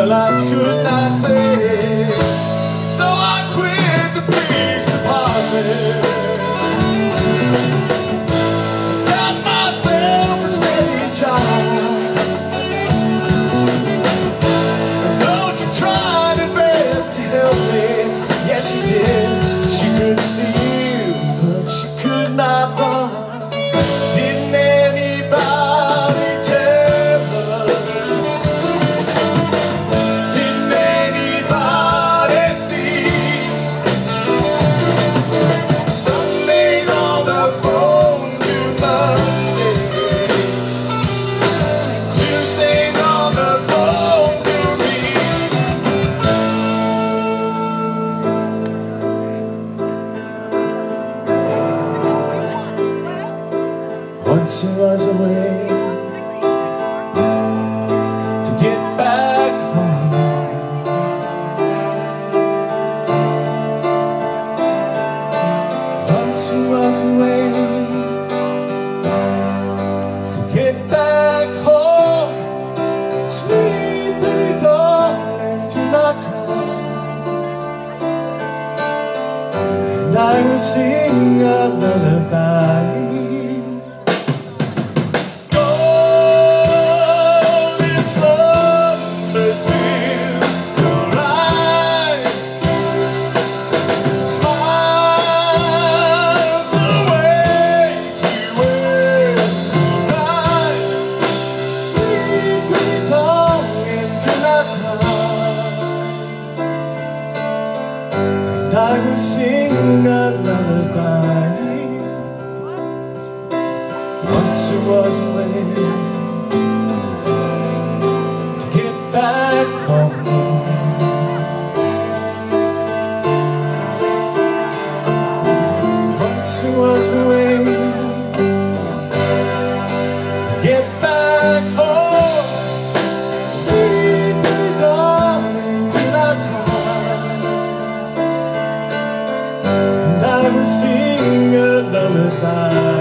Well, I could not say to get back home. Do not cry. And I will sing a lullaby. I will sing a lullaby. Once I was to sing a lullaby.